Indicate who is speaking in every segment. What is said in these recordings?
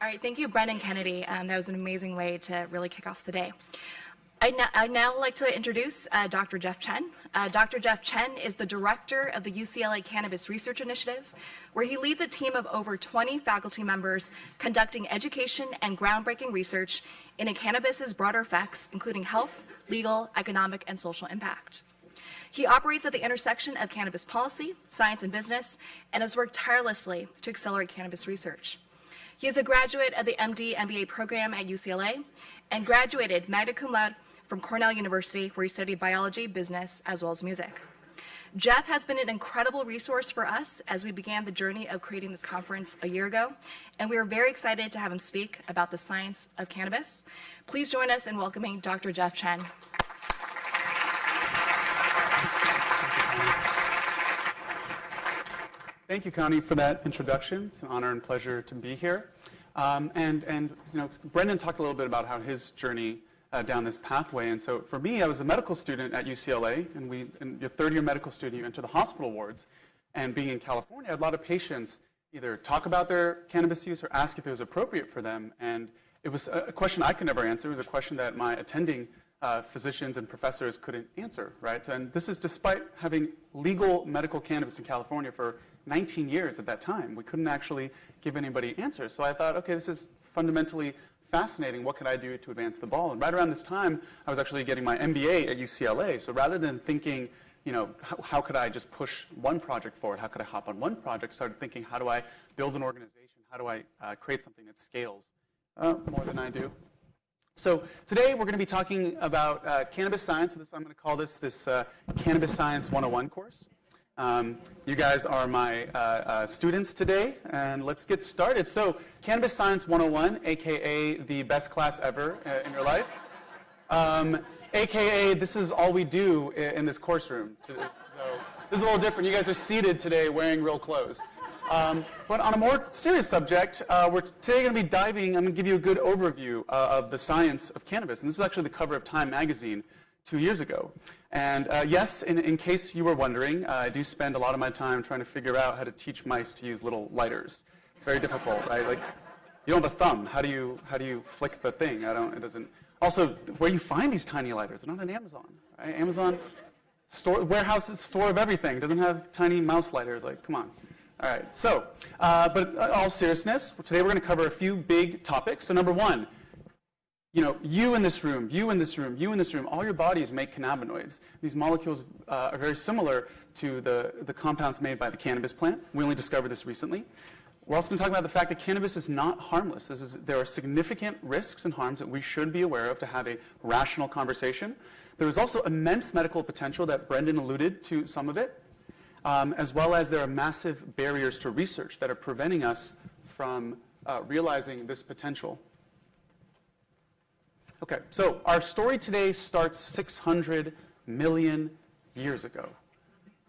Speaker 1: All right, thank you, Brendan Kennedy. Um, that was an amazing way to really kick off the day. I'd, now, I'd now like to introduce uh, Dr. Jeff Chen. Uh, Dr. Jeff Chen is the director of the UCLA Cannabis Research Initiative, where he leads a team of over 20 faculty members conducting education and groundbreaking research into cannabis's broader effects, including health, legal, economic, and social impact. He operates at the intersection of cannabis policy, science, and business, and has worked tirelessly to accelerate cannabis research. He is a graduate of the MD MBA program at UCLA and graduated magna cum laude from Cornell University, where he studied biology, business, as well as music. Jeff has been an incredible resource for us as we began the journey of creating this conference a year ago, and we are very excited to have him speak about the science of cannabis. Please join us in welcoming Dr. Jeff Chen.
Speaker 2: Thank you, Connie, for that introduction. It's an honor and pleasure to be here. Um, and, and, you know, Brendan talked a little bit about how his journey uh, down this pathway. And so for me, I was a medical student at UCLA, and we, in your third year medical student, you enter the hospital wards. And being in California, I had a lot of patients either talk about their cannabis use or ask if it was appropriate for them. And it was a question I could never answer. It was a question that my attending uh, physicians and professors couldn't answer, right? So, and this is despite having legal medical cannabis in California for 19 years at that time. We couldn't actually give anybody answers. So I thought, okay, this is fundamentally fascinating. What could I do to advance the ball? And right around this time, I was actually getting my MBA at UCLA. So rather than thinking, you know, how, how could I just push one project forward? How could I hop on one project? Started thinking, how do I build an organization? How do I uh, create something that scales uh, more than I do? So today we're going to be talking about uh, cannabis science. This, I'm going to call this this uh, Cannabis Science 101 course. Um, you guys are my uh, uh, students today, and let's get started. So, Cannabis Science 101, aka the best class ever uh, in your life, um, aka this is all we do in, in this course room. So, this is a little different. You guys are seated today wearing real clothes. Um, but on a more serious subject, uh, we're today going to be diving, I'm going to give you a good overview uh, of the science of cannabis. And this is actually the cover of Time magazine two years ago. And uh, yes, in, in, case you were wondering, uh, I do spend a lot of my time trying to figure out how to teach mice to use little lighters. It's very difficult, right? Like, you don't have a thumb. How do you how do you flick the thing? I don't. It doesn't. Also, where you find these tiny lighters? They're not on Amazon. Right? Amazon store warehouse store of everything doesn't have tiny mouse lighters. Like, come on. All right. So, uh, but uh, all seriousness, today we're going to cover a few big topics. So, number one, you know, you in this room, you in this room, you in this room, all your bodies make cannabinoids. These molecules uh, are very similar to the, the compounds made by the cannabis plant. We only discovered this recently. We're also going to talk about the fact that cannabis is not harmless. Is, there are significant risks and harms that we should be aware of to have a rational conversation. There is also immense medical potential that Brendan alluded to some of it, um, as well as there are massive barriers to research that are preventing us from uh, realizing this potential. Okay, so our story today starts 600 million years ago.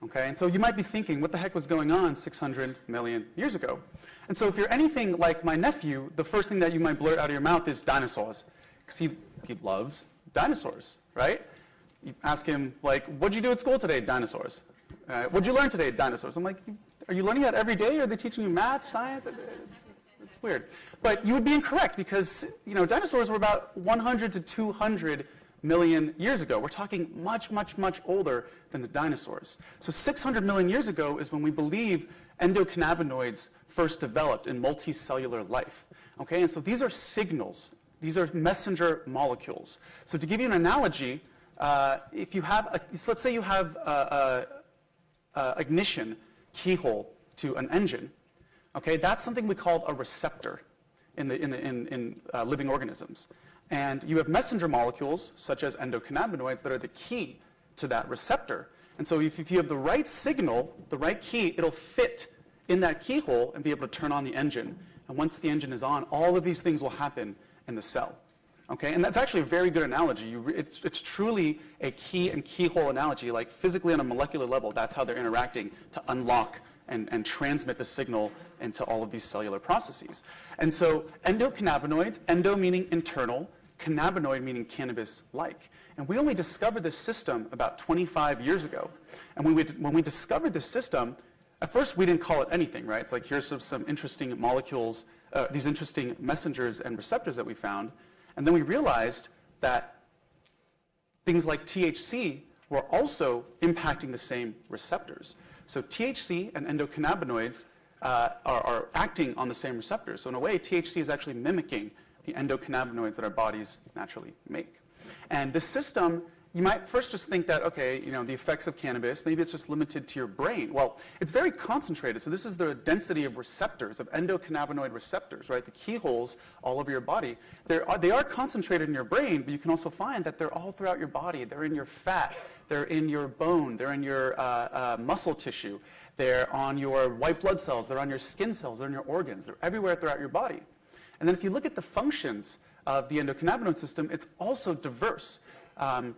Speaker 2: Okay, and so you might be thinking, what the heck was going on 600 million years ago? And so if you're anything like my nephew, the first thing that you might blurt out of your mouth is dinosaurs, because he, he loves dinosaurs, right? You ask him, like, what'd you do at school today? Dinosaurs. Uh, what'd you learn today? Dinosaurs. I'm like, are you learning that every day? Are they teaching you math, science? Weird. But you would be incorrect because you know dinosaurs were about 100 to 200 million years ago. We're talking much, much, much older than the dinosaurs. So 600 million years ago is when we believe endocannabinoids first developed in multicellular life. Okay, and so these are signals. These are messenger molecules. So to give you an analogy, uh, if you have, a, so let's say you have a, a, a ignition keyhole to an engine, Okay, that's something we call a receptor in, the, in, the, in, in uh, living organisms. And you have messenger molecules, such as endocannabinoids, that are the key to that receptor. And so if, if you have the right signal, the right key, it'll fit in that keyhole and be able to turn on the engine. And once the engine is on, all of these things will happen in the cell. Okay, and that's actually a very good analogy. You, it's, it's truly a key and keyhole analogy, like physically on a molecular level, that's how they're interacting to unlock and, and transmit the signal into all of these cellular processes. And so endocannabinoids, endo meaning internal, cannabinoid meaning cannabis-like. And we only discovered this system about 25 years ago. And when we, when we discovered this system, at first we didn't call it anything, right? It's like here's some, some interesting molecules, uh, these interesting messengers and receptors that we found. And then we realized that things like THC were also impacting the same receptors. So THC and endocannabinoids uh, are, are, acting on the same receptors. So in a way, THC is actually mimicking the endocannabinoids that our bodies naturally make. And this system you might first just think that, okay, you know, the effects of cannabis, maybe it's just limited to your brain. Well, it's very concentrated. So this is the density of receptors, of endocannabinoid receptors, right? The keyholes all over your body. They're, uh, they are concentrated in your brain, but you can also find that they're all throughout your body. They're in your fat. They're in your bone. They're in your uh, uh, muscle tissue. They're on your white blood cells. They're on your skin cells. They're in your organs. They're everywhere throughout your body. And then if you look at the functions of the endocannabinoid system, it's also diverse. Um,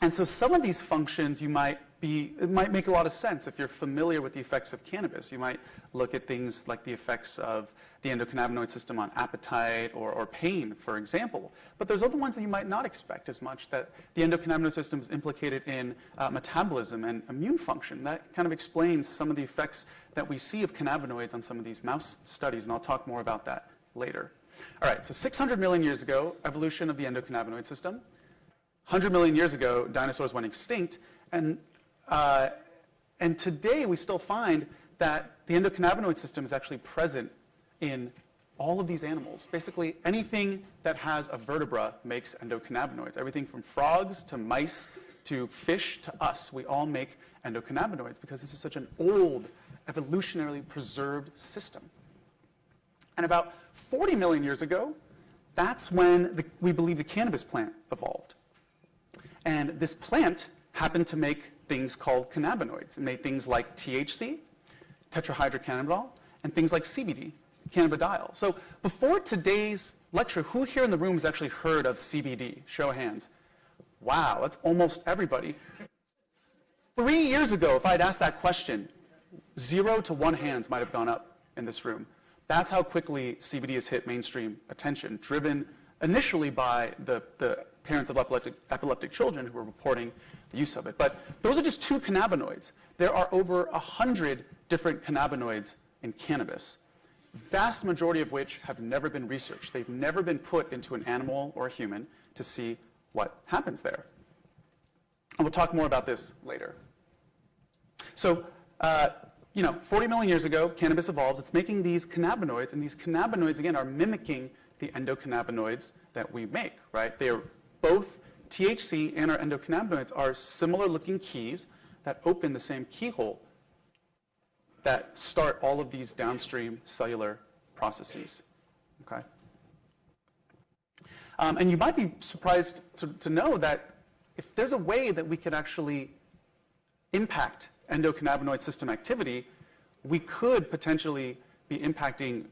Speaker 2: and so some of these functions you might be, it might make a lot of sense if you're familiar with the effects of cannabis. You might look at things like the effects of the endocannabinoid system on appetite or, or pain, for example. But there's other ones that you might not expect as much, that the endocannabinoid system is implicated in uh, metabolism and immune function. That kind of explains some of the effects that we see of cannabinoids on some of these mouse studies, and I'll talk more about that later. All right, so 600 million years ago, evolution of the endocannabinoid system. 100 million years ago, dinosaurs went extinct, and, uh, and today we still find that the endocannabinoid system is actually present in all of these animals. Basically, anything that has a vertebra makes endocannabinoids. Everything from frogs to mice to fish to us, we all make endocannabinoids because this is such an old, evolutionarily preserved system. And about 40 million years ago, that's when the, we believe the cannabis plant evolved. And this plant happened to make things called cannabinoids. It made things like THC, tetrahydrocannabinol, and things like CBD, cannabidiol. So before today's lecture, who here in the room has actually heard of CBD? Show of hands. Wow, that's almost everybody. Three years ago, if I had asked that question, zero to one hands might have gone up in this room. That's how quickly CBD has hit mainstream attention, driven initially by the, the parents of epileptic, epileptic children who were reporting the use of it. But those are just two cannabinoids. There are over 100 different cannabinoids in cannabis, vast majority of which have never been researched. They've never been put into an animal or a human to see what happens there. And we'll talk more about this later. So, uh, you know, 40 million years ago, cannabis evolves. It's making these cannabinoids, and these cannabinoids, again, are mimicking the endocannabinoids that we make, right? They are both THC and our endocannabinoids are similar looking keys that open the same keyhole that start all of these downstream cellular processes. Okay? Um, and you might be surprised to, to know that if there's a way that we could actually impact endocannabinoid system activity, we could potentially be impacting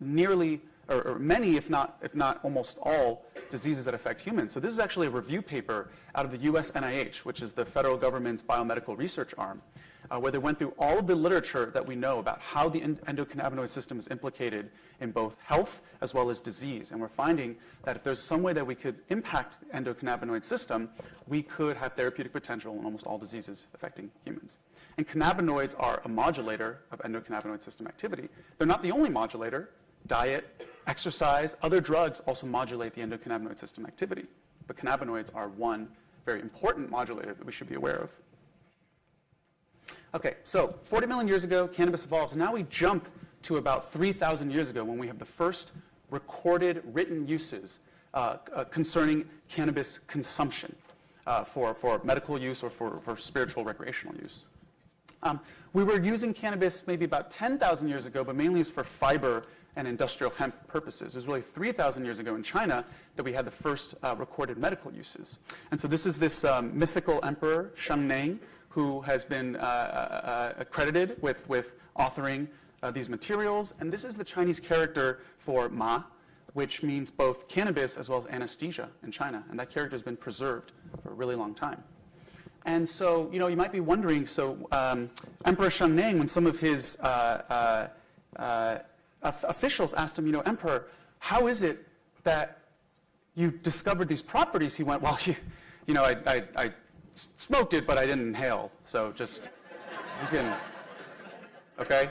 Speaker 2: nearly or, or, many, if not, if not almost all, diseases that affect humans. So this is actually a review paper out of the US NIH, which is the federal government's biomedical research arm, uh, where they went through all of the literature that we know about how the endocannabinoid system is implicated in both health as well as disease. And we're finding that if there's some way that we could impact the endocannabinoid system, we could have therapeutic potential in almost all diseases affecting humans. And cannabinoids are a modulator of endocannabinoid system activity. They're not the only modulator. Diet, Exercise, other drugs also modulate the endocannabinoid system activity, but cannabinoids are one very important modulator that we should be aware of. Okay, so 40 million years ago, cannabis evolves. Now we jump to about 3,000 years ago when we have the first recorded written uses uh, uh, concerning cannabis consumption uh, for, for medical use or for, for spiritual recreational use. Um, we were using cannabis maybe about 10,000 years ago, but mainly as for fiber and industrial hemp purposes. It was really 3,000 years ago in China that we had the first uh, recorded medical uses. And so this is this um, mythical emperor, Shennong, who has been uh, uh, uh accredited with, with authoring uh, these materials. And this is the Chinese character for ma, which means both cannabis as well as anesthesia in China. And that character has been preserved for a really long time. And so, you know, you might be wondering, so um, Emperor Shennong, when some of his uh, uh, officials asked him, you know, Emperor, how is it that you discovered these properties? He went, well, you, you know, I, I, I smoked it, but I didn't inhale. So just, you can, okay?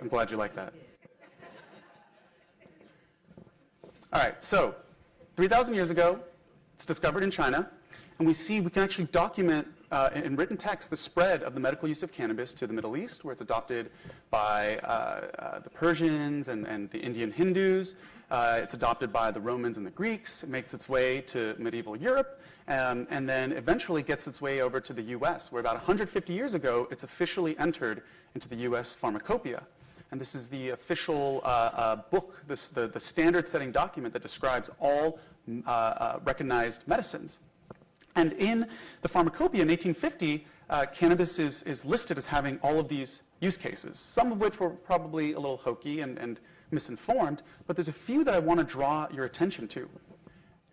Speaker 2: I'm glad you like that. All right, so 3,000 years ago, it's discovered in China, and we see we can actually document uh, in written text the spread of the medical use of cannabis to the Middle East, where it's adopted by uh, uh, the Persians and, and, the Indian Hindus. Uh, it's adopted by the Romans and the Greeks. It makes its way to medieval Europe, um, and then eventually gets its way over to the US, where about 150 years ago, it's officially entered into the US pharmacopoeia. And this is the official uh, uh, book, this, the, the standard-setting document that describes all recognized medicines. And in the pharmacopoeia in 1850, uh, cannabis is, is listed as having all of these use cases, some of which were probably a little hokey and, and misinformed, but there's a few that I want to draw your attention to.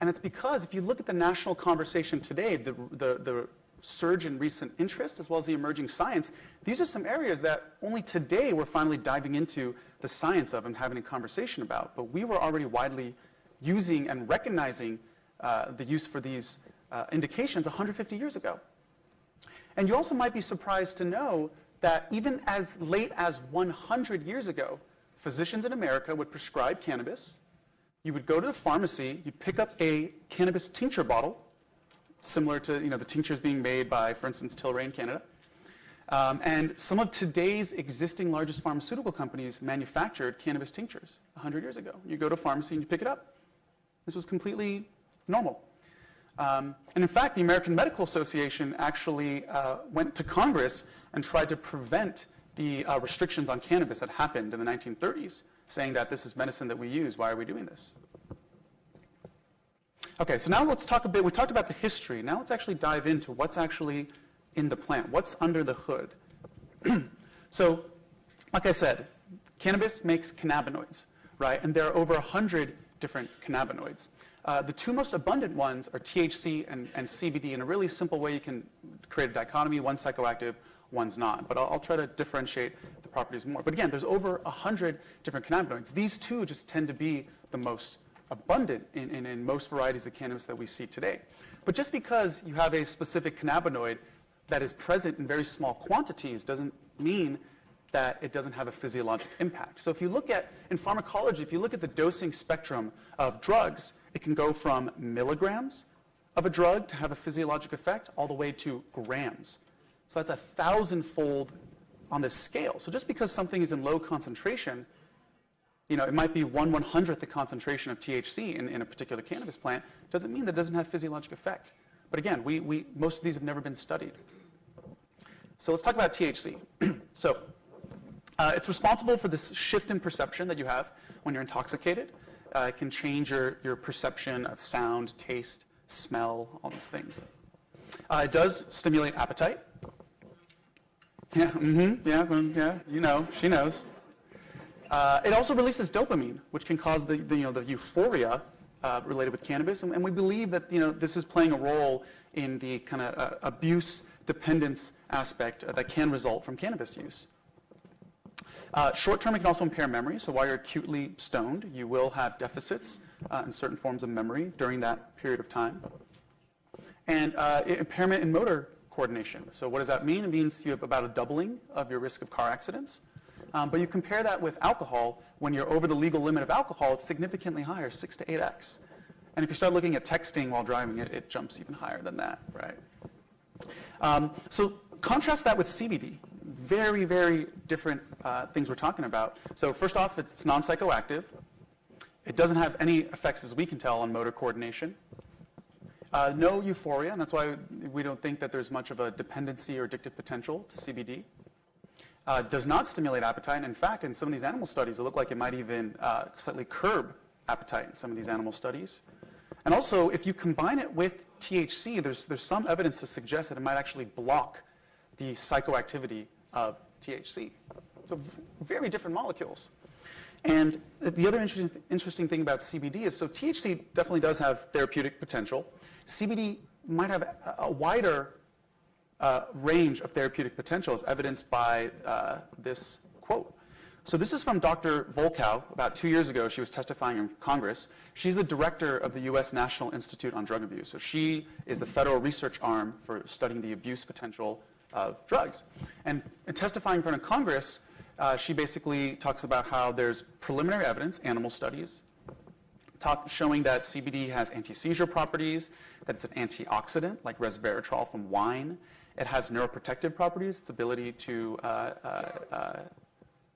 Speaker 2: And it's because if you look at the national conversation today, the, the, the surge in recent interest as well as the emerging science, these are some areas that only today we're finally diving into the science of and having a conversation about. But we were already widely using and recognizing uh, the use for these uh, indications 150 years ago. And you also might be surprised to know that even as late as 100 years ago, physicians in America would prescribe cannabis. You would go to the pharmacy, you'd pick up a cannabis tincture bottle, similar to you know, the tinctures being made by, for instance, Tilray in Canada. Um, and some of today's existing largest pharmaceutical companies manufactured cannabis tinctures 100 years ago. You go to a pharmacy and you pick it up. This was completely normal. Um, and in fact, the American Medical Association actually uh, went to Congress and tried to prevent the uh, restrictions on cannabis that happened in the 1930s, saying that this is medicine that we use. Why are we doing this? Okay, so now let's talk a bit. We talked about the history. Now let's actually dive into what's actually in the plant. What's under the hood? so, like I said, cannabis makes cannabinoids, right? And there are over 100 different cannabinoids. Uh, the two most abundant ones are THC and, and, CBD. In a really simple way, you can create a dichotomy, one psychoactive, one's not. But I'll, I'll try to differentiate the properties more. But again, there's over 100 different cannabinoids. These two just tend to be the most abundant in, in, in most varieties of cannabis that we see today. But just because you have a specific cannabinoid that is present in very small quantities doesn't mean that it doesn't have a physiologic impact. So if you look at, in pharmacology, if you look at the dosing spectrum of drugs, it can go from milligrams of a drug to have a physiologic effect all the way to grams. So that's a thousandfold on this scale. So just because something is in low concentration, you know, it might be one one hundredth the concentration of THC in, in a particular cannabis plant, doesn't mean that it doesn't have physiologic effect. But again, we, we, most of these have never been studied. So let's talk about THC. so uh, it's responsible for this shift in perception that you have when you're intoxicated uh, can change your, your perception of sound, taste, smell, all these things. Uh, it does stimulate appetite. Yeah, mm-hmm, yeah, yeah, you know, she knows. Uh, it also releases dopamine, which can cause the, the you know, the euphoria uh, related with cannabis, and, and, we believe that you know, this is playing a role in the kind of uh, abuse dependence aspect that can result from cannabis use. Uh, short term, it can also impair memory. So while you're acutely stoned, you will have deficits uh, in certain forms of memory during that period of time. And uh, impairment in motor coordination. So what does that mean? It means you have about a doubling of your risk of car accidents. Um, but you compare that with alcohol, when you're over the legal limit of alcohol, it's significantly higher, 6 to 8x. And if you start looking at texting while driving, it, it jumps even higher than that, right? Um, so contrast that with CBD very, very different uh, things we're talking about. So first off, it's non-psychoactive. It doesn't have any effects, as we can tell, on motor coordination. Uh, no euphoria, and that's why we don't think that there's much of a dependency or addictive potential to CBD. Uh, does not stimulate appetite. In fact, in some of these animal studies, it looked like it might even uh, slightly curb appetite in some of these animal studies. And also, if you combine it with THC, there's, there's some evidence to suggest that it might actually block the psychoactivity of THC. So very different molecules. And the other interesting, interesting thing about CBD is, so THC definitely does have therapeutic potential. CBD might have a, wider uh, range of therapeutic potential as evidenced by uh, this quote. So this is from Dr. Volkow. About two years ago, she was testifying in Congress. She's the director of the U.S. National Institute on Drug Abuse. So she is the federal research arm for studying the abuse potential of drugs. And in testifying in front of Congress, uh, she basically talks about how there's preliminary evidence, animal studies, talk, showing that CBD has anti-seizure properties, that it's an antioxidant, like resveratrol from wine. It has neuroprotective properties, its ability to uh, uh, uh,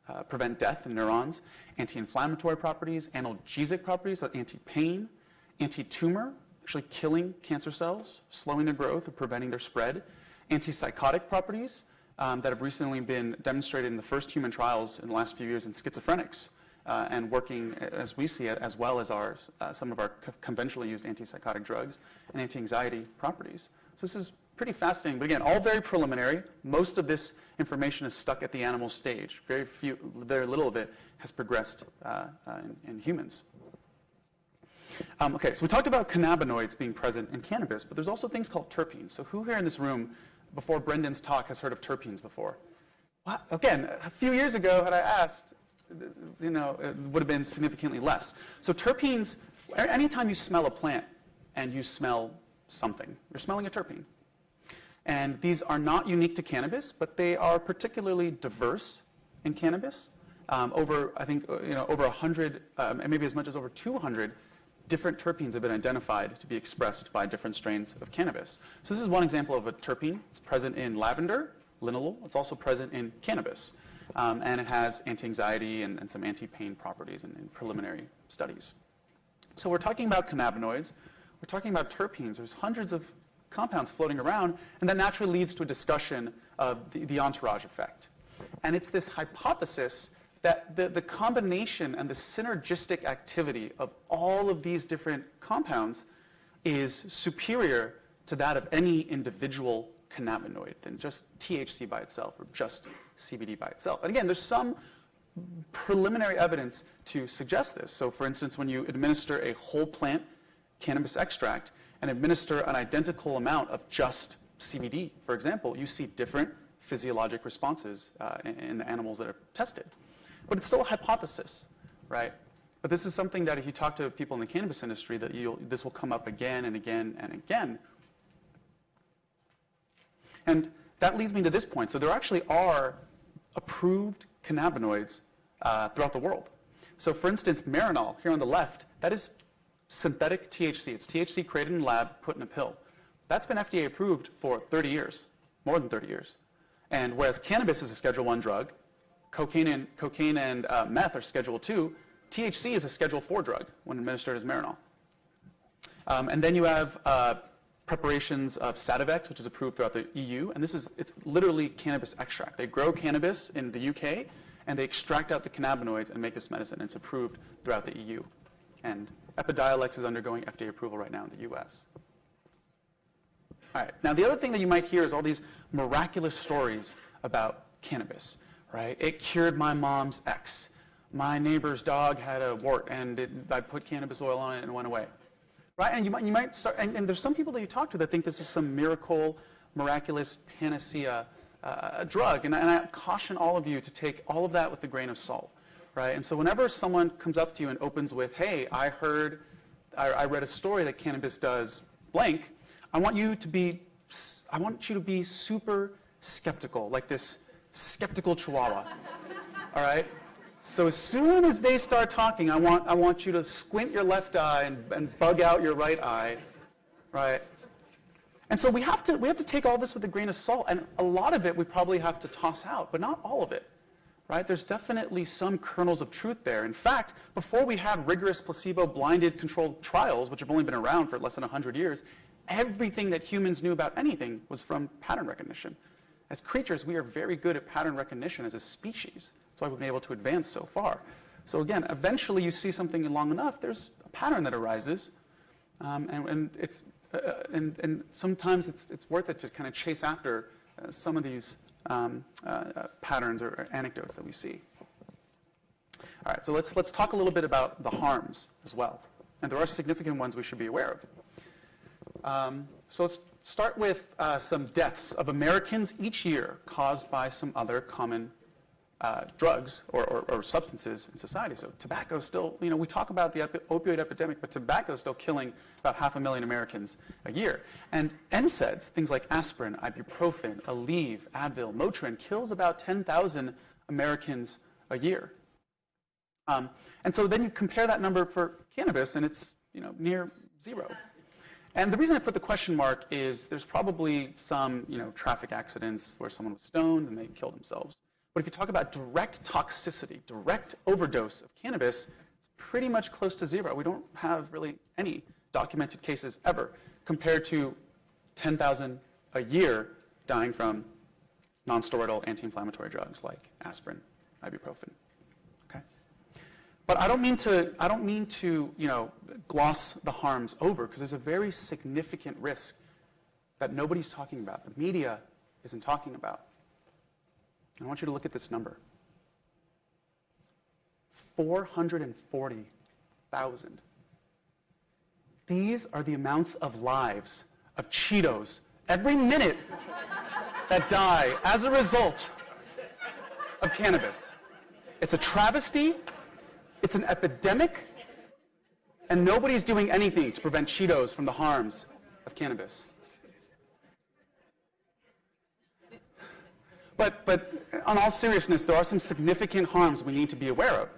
Speaker 2: uh prevent death in neurons, anti-inflammatory properties, analgesic properties, so anti-pain, anti-tumor, actually killing cancer cells, slowing their growth or preventing their spread, antipsychotic properties um, that have recently been demonstrated in the first human trials in the last few years in schizophrenics uh, and working, as we see it, as well as our, uh, some of our co- conventionally used antipsychotic drugs and anti-anxiety properties. So this is pretty fascinating, but again, all very preliminary. Most of this information is stuck at the animal stage. Very few, very little of it has progressed uh, uh in, in, humans. Um, okay, so we talked about cannabinoids being present in cannabis, but there's also things called terpenes. So who here in this room, before Brendan's talk, has heard of terpenes before? Well, again, a few years ago, had I asked, you know, it would have been significantly less. So terpenes, anytime you smell a plant and you smell something, you're smelling a terpene. And these are not unique to cannabis, but they are particularly diverse in cannabis. Um, over, I think, uh, you know, over 100, um, and maybe as much as over 200 different terpenes have been identified to be expressed by different strains of cannabis. So this is one example of a terpene. It's present in lavender, linalool. It's also present in cannabis. Um, and it has anti-anxiety and, and some anti-pain properties in, in, preliminary studies. So we're talking about cannabinoids. We're talking about terpenes. There's hundreds of compounds floating around, and that naturally leads to a discussion of the, the entourage effect. And it's this hypothesis that the, the combination and the synergistic activity of all of these different compounds is superior to that of any individual cannabinoid than just THC by itself or just CBD by itself. And again, there's some preliminary evidence to suggest this. So for instance, when you administer a whole plant cannabis extract and administer an identical amount of just CBD, for example, you see different physiologic responses uh, in, in the animals that are tested. But it's still a hypothesis, right? But this is something that if you talk to people in the cannabis industry, that this will come up again and again and again. And that leads me to this point. So there actually are approved cannabinoids uh, throughout the world. So for instance, Marinol, here on the left, that is synthetic THC. It's THC created in a lab, put in a pill. That's been FDA approved for 30 years, more than 30 years. And whereas cannabis is a Schedule 1 drug, cocaine and, cocaine and uh, meth are Schedule 2, THC is a Schedule 4 drug when administered as Marinol. Um, and then you have uh, preparations of Sativex, which is approved throughout the EU, and this is it's literally cannabis extract. They grow cannabis in the UK, and they extract out the cannabinoids and make this medicine. And It's approved throughout the EU, and Epidiolex is undergoing FDA approval right now in the US. All right. Now the other thing that you might hear is all these miraculous stories about cannabis. Right? It cured my mom's ex. My neighbor's dog had a wart, and it, I put cannabis oil on it and it went away. Right? And you might, you might start, and, and, there's some people that you talk to that think this is some miracle, miraculous panacea uh, drug. And, and I caution all of you to take all of that with a grain of salt. Right? And so whenever someone comes up to you and opens with, hey, I heard, I, I read a story that cannabis does blank, I want you to be, I want you to be super skeptical, like this skeptical chihuahua. all right? So as soon as they start talking, I want, I want you to squint your left eye and, and bug out your right eye, right? And so we have, to, we have to take all this with a grain of salt, and a lot of it we probably have to toss out, but not all of it, right? There's definitely some kernels of truth there. In fact, before we had rigorous placebo-blinded controlled trials, which have only been around for less than 100 years, everything that humans knew about anything was from pattern recognition. As creatures, we are very good at pattern recognition as a species. That's why we've been able to advance so far. So again, eventually you see something long enough, there's a pattern that arises, um, and, and, it's, uh, and, and sometimes it's, it's worth it to kind of chase after uh, some of these um, uh, uh, patterns or, or anecdotes that we see. All right, so let's, let's talk a little bit about the harms as well. And there are significant ones we should be aware of. Um, so let's start with uh, some deaths of Americans each year caused by some other common uh, drugs or, or, or, substances in society. So tobacco still, you know, we talk about the epi- opioid epidemic, but tobacco is still killing about half a million Americans a year. And NSAIDs, things like aspirin, ibuprofen, Aleve, Advil, Motrin, kills about 10,000 Americans a year. Um, and so then you compare that number for cannabis, and it's you know near zero. And the reason I put the question mark is there's probably some you know traffic accidents where someone was stoned and they killed themselves. But if you talk about direct toxicity, direct overdose of cannabis, it's pretty much close to zero. We don't have really any documented cases ever compared to 10,000 a year dying from nonsteroidal anti-inflammatory drugs like aspirin, ibuprofen. Okay? But I don't mean to, I don't mean to you know, gloss the harms over because there's a very significant risk that nobody's talking about. The media isn't talking about. I want you to look at this number 440,000. These are the amounts of lives of Cheetos every minute that die as a result of cannabis. It's a travesty, it's an epidemic, and nobody's doing anything to prevent Cheetos from the harms of cannabis. But, but on all seriousness, there are some significant harms we need to be aware of.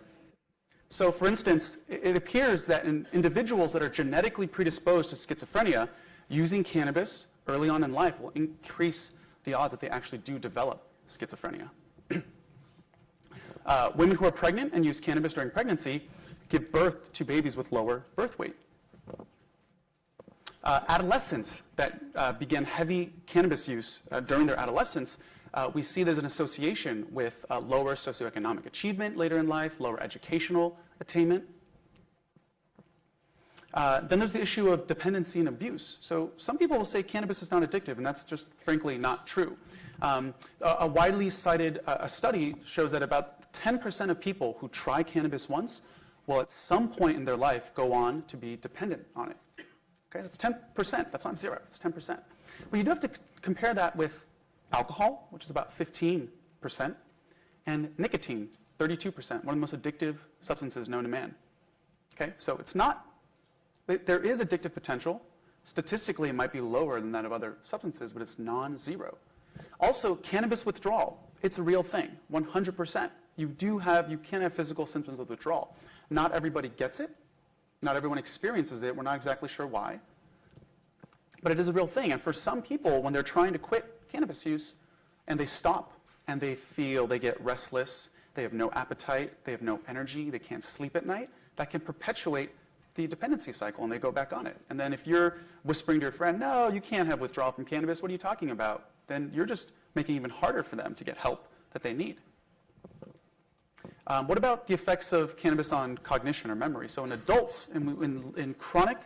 Speaker 2: So, for instance, it appears that in individuals that are genetically predisposed to schizophrenia, using cannabis early on in life will increase the odds that they actually do develop schizophrenia. uh, women who are pregnant and use cannabis during pregnancy give birth to babies with lower birth weight. Uh, adolescents that uh, begin heavy cannabis use uh, during their adolescence uh, we see there's an association with uh, lower socioeconomic achievement later in life, lower educational attainment. Uh, then there's the issue of dependency and abuse. So some people will say cannabis is not addictive, and that's just frankly not true. Um, a, a, widely cited uh, a study shows that about 10% of people who try cannabis once will at some point in their life go on to be dependent on it. Okay, that's 10%. That's not zero. It's 10%. But you do have to compare that with alcohol, which is about 15%, and nicotine, 32%, one of the most addictive substances known to man. Okay, so it's not, there is addictive potential. Statistically, it might be lower than that of other substances, but it's non-zero. Also, cannabis withdrawal, it's a real thing, 100%. You do have, you can have physical symptoms of withdrawal. Not everybody gets it. Not everyone experiences it. We're not exactly sure why. But it is a real thing. And for some people, when they're trying to quit cannabis use, and they stop and they feel they get restless, they have no appetite, they have no energy, they can't sleep at night, that can perpetuate the dependency cycle and they go back on it. And then if you're whispering to your friend, no, you can't have withdrawal from cannabis, what are you talking about? Then you're just making it even harder for them to get help that they need. Um, what about the effects of cannabis on cognition or memory? So in adults, in, in, in chronic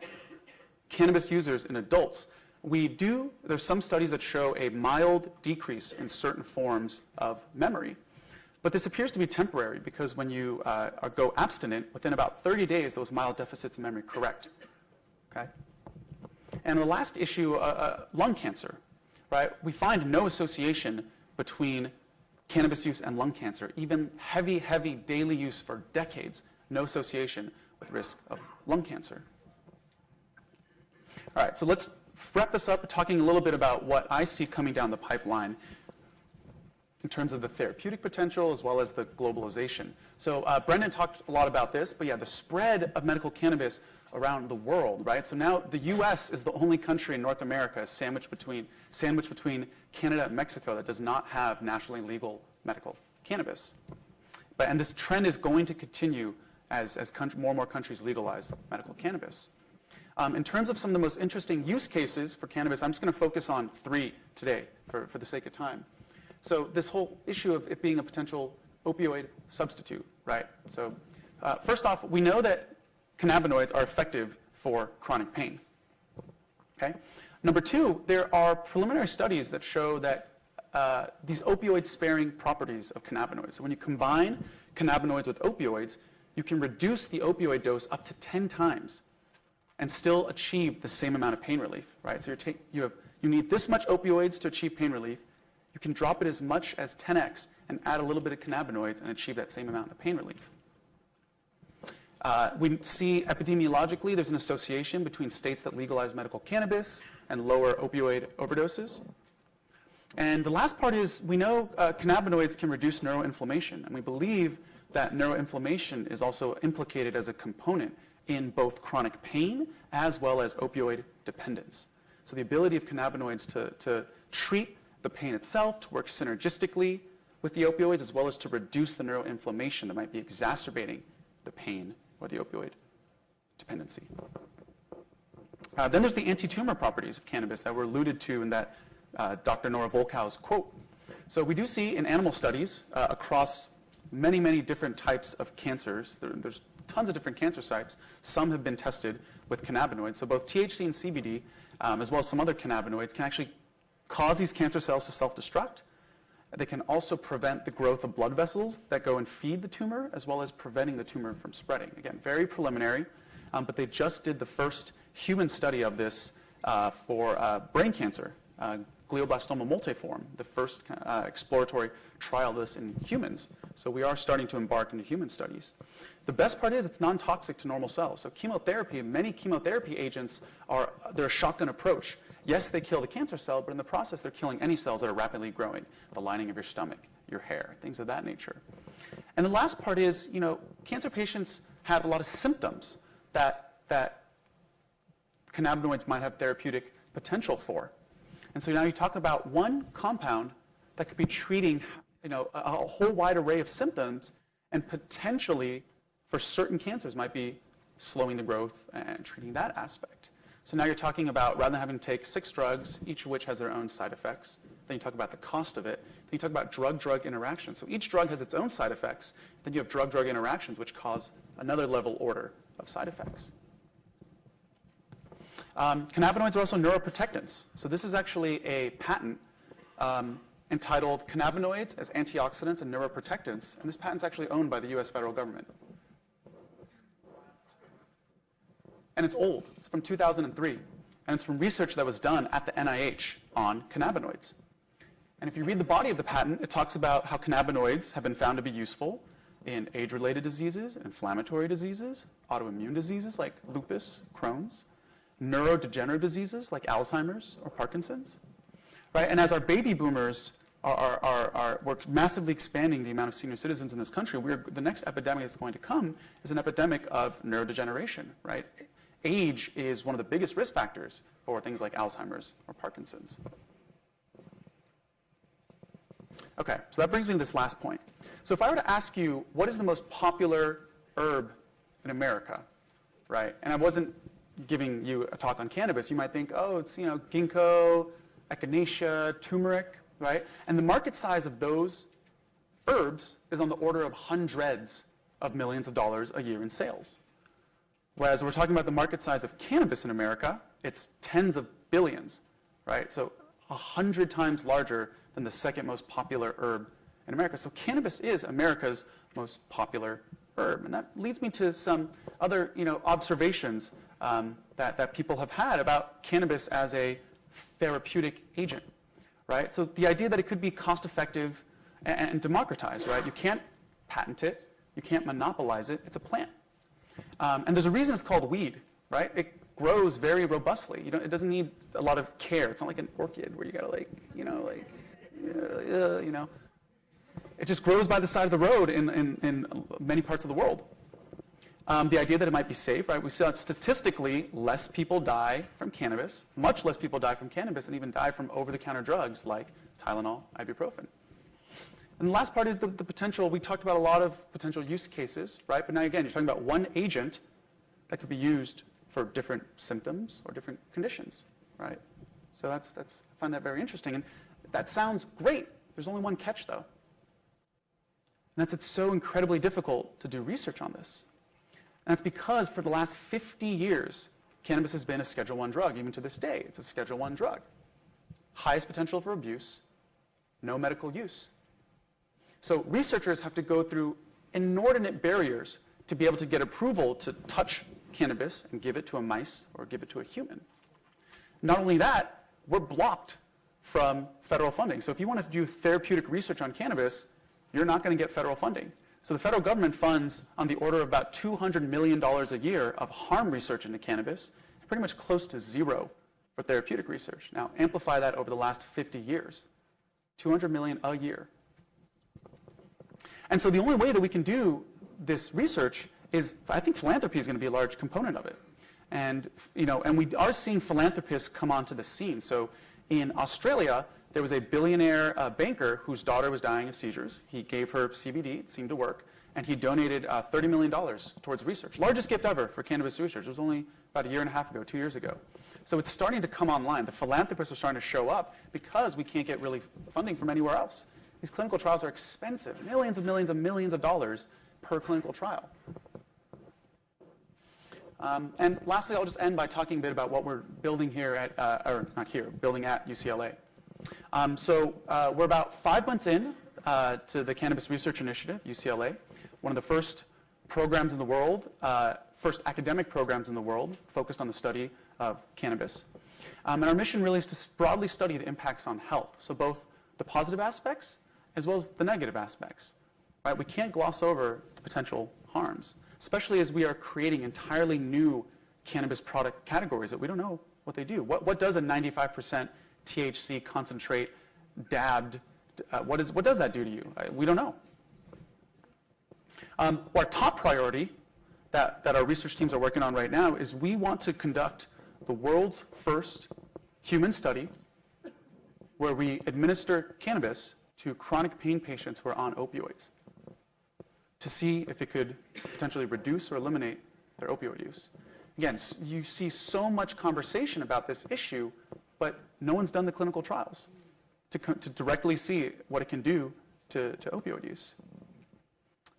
Speaker 2: cannabis users in adults, we do, there's some studies that show a mild decrease in certain forms of memory. But this appears to be temporary because when you uh, go abstinent, within about 30 days, those mild deficits in memory correct. Okay? And the last issue, uh, uh, lung cancer, right? We find no association between cannabis use and lung cancer. Even heavy, heavy daily use for decades, no association with risk of lung cancer. All right, so let's wrap this up talking a little bit about what I see coming down the pipeline in terms of the therapeutic potential as well as the globalization. So uh, Brendan talked a lot about this, but yeah, the spread of medical cannabis around the world, right? So now the U.S. is the only country in North America sandwiched between, sandwiched between Canada and Mexico that does not have nationally legal medical cannabis. But, and this trend is going to continue as, as more and more countries legalize medical cannabis. Um, in terms of some of the most interesting use cases for cannabis, I'm just going to focus on three today for, for the sake of time. So this whole issue of it being a potential opioid substitute, right? So uh, first off, we know that cannabinoids are effective for chronic pain. Okay. Number two, there are preliminary studies that show that uh, these opioid-sparing properties of cannabinoids. So when you combine cannabinoids with opioids, you can reduce the opioid dose up to 10 times and still achieve the same amount of pain relief, right? So take, you, have, you need this much opioids to achieve pain relief. you can drop it as much as 10x and add a little bit of cannabinoids and achieve that same amount of pain relief. Uh, we see epidemiologically there's an association between states that legalize medical cannabis and lower opioid overdoses. And the last part is we know uh, cannabinoids can reduce neuroinflammation, and we believe that neuroinflammation is also implicated as a component in both chronic pain as well as opioid dependence. So the ability of cannabinoids to, to treat the pain itself, to work synergistically with the opioids, as well as to reduce the neuroinflammation that might be exacerbating the pain or the opioid dependency. Uh, then there's the anti-tumor properties of cannabis that were alluded to in that uh, Dr. Nora Volkow's quote. So we do see in animal studies uh, across many, many different types of cancers, there, there's tons of different cancer types. Some have been tested with cannabinoids. So both THC and CBD, um, as well as some other cannabinoids, can actually cause these cancer cells to self-destruct they can also prevent the growth of blood vessels that go and feed the tumor, as well as preventing the tumor from spreading. Again, very preliminary, um, but they just did the first human study of this uh, for uh, brain cancer, uh, glioblastoma multiforme, the first uh, exploratory trial of this in humans. So we are starting to embark into human studies. The best part is it's non-toxic to normal cells. So chemotherapy, many chemotherapy agents are, they're a shotgun approach. Yes, they kill the cancer cell, but in the process, they're killing any cells that are rapidly growing, the lining of your stomach, your hair, things of that nature. And the last part is, you know, cancer patients have a lot of symptoms that, that cannabinoids might have therapeutic potential for. And so now you talk about one compound that could be treating, you know, a, a whole wide array of symptoms and potentially for certain cancers might be slowing the growth and treating that aspect. So now you're talking about, rather than having to take six drugs, each of which has their own side effects, then you talk about the cost of it. Then you talk about drug-drug interactions. So each drug has its own side effects. Then you have drug-drug interactions, which cause another level order of side effects. Um, cannabinoids are also neuroprotectants. So this is actually a patent um, entitled Cannabinoids as Antioxidants and Neuroprotectants. And this patent is actually owned by the US federal government. and it's old. It's from 2003. And it's from research that was done at the NIH on cannabinoids. And if you read the body of the patent, it talks about how cannabinoids have been found to be useful in age-related diseases, inflammatory diseases, autoimmune diseases like lupus, Crohn's, neurodegenerative diseases like Alzheimer's or Parkinson's. Right? And as our baby boomers are, are, are, are, we're massively expanding the amount of senior citizens in this country, we're, the next epidemic that's going to come is an epidemic of neurodegeneration, right? age is one of the biggest risk factors for things like Alzheimer's or Parkinson's. Okay, so that brings me to this last point. So if I were to ask you, what is the most popular herb in America, right? And I wasn't giving you a talk on cannabis, you might think, oh, it's, you know, ginkgo, echinacea, turmeric, right? And the market size of those herbs is on the order of hundreds of millions of dollars a year in sales. Whereas we're talking about the market size of cannabis in America, it's tens of billions, right? So a hundred times larger than the second most popular herb in America. So cannabis is America's most popular herb. And that leads me to some other you know, observations um, that, that people have had about cannabis as a therapeutic agent, right? So the idea that it could be cost effective and, and democratized, right? You can't patent it, you can't monopolize it, it's a plant. Um, and there's a reason it's called weed, right? It grows very robustly. You know, it doesn't need a lot of care. It's not like an orchid where you gotta like, you know, like, uh, uh, you know. It just grows by the side of the road in, in, in many parts of the world. Um, the idea that it might be safe, right? We that statistically less people die from cannabis, much less people die from cannabis than even die from over-the-counter drugs like Tylenol, ibuprofen. And the last part is the, the potential. We talked about a lot of potential use cases, right? But now again, you're talking about one agent that could be used for different symptoms or different conditions, right? So that's, that's, I find that very interesting. And that sounds great. There's only one catch, though. And that's it's so incredibly difficult to do research on this. And that's because for the last 50 years, cannabis has been a Schedule One drug. Even to this day, it's a Schedule One drug. Highest potential for abuse, no medical use. So researchers have to go through inordinate barriers to be able to get approval to touch cannabis and give it to a mice or give it to a human. Not only that, we're blocked from federal funding. So if you want to do therapeutic research on cannabis, you're not going to get federal funding. So the federal government funds on the order of about $200 million a year of harm research into cannabis, pretty much close to zero for therapeutic research. Now, amplify that over the last 50 years. 200 million a year. And so the only way that we can do this research is, I think philanthropy is going to be a large component of it. And, you know, and we are seeing philanthropists come onto the scene. So in Australia, there was a billionaire uh, banker whose daughter was dying of seizures. He gave her CBD, it seemed to work, and he donated uh, $30 million towards research. Largest gift ever for cannabis research. It was only about a year and a half ago, two years ago. So it's starting to come online. The philanthropists are starting to show up because we can't get really funding from anywhere else. These clinical trials are expensive, millions and millions and millions of dollars per clinical trial. Um, and lastly, I'll just end by talking a bit about what we're building here at, uh, or not here, building at UCLA. Um, so uh, we're about five months in uh, to the Cannabis Research Initiative, UCLA, one of the first programs in the world, uh, first academic programs in the world focused on the study of cannabis. Um, and our mission really is to broadly study the impacts on health, so both the positive aspects as well as the negative aspects. Right? We can't gloss over the potential harms especially as we are creating entirely new cannabis product categories that we don't know what they do. What, what does a 95% THC concentrate dabbed, uh, what, is, what does that do to you? We don't know. Um, our top priority that, that our research teams are working on right now is we want to conduct the world's first human study where we administer cannabis to chronic pain patients who are on opioids to see if it could potentially reduce or eliminate their opioid use. Again, you see so much conversation about this issue, no one's done the clinical trials to, to directly see what it can do to, to opioid use.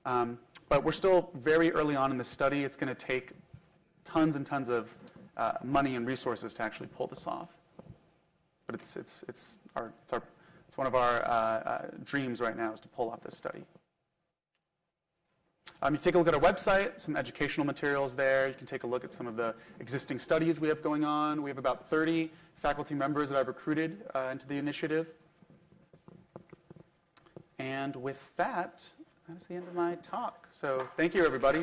Speaker 2: Um, but we're still very early on in the study. It's going to take tons and tons of uh, money and resources to actually pull this off. But it's, it's, it's, our, it's, our, it's one of our uh, uh, dreams right now is to pull off this study. Um, you take a look at our website, some educational materials there. You can take a look at some of the existing studies we have going on. We have about 30 faculty members that I've recruited uh, into the initiative. And with that, that's the end of my talk. So thank you, everybody.